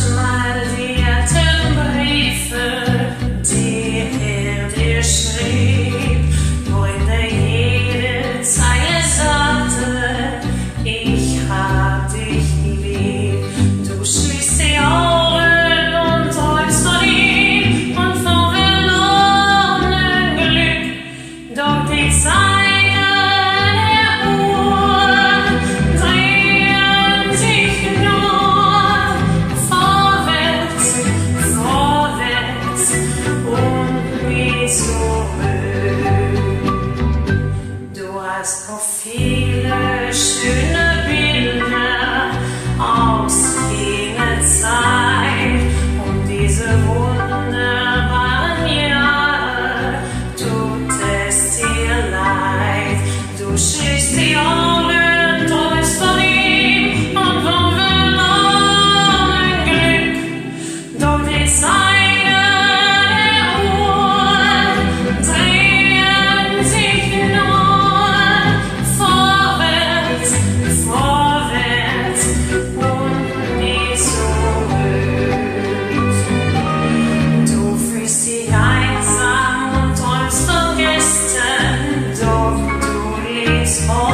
smile Small.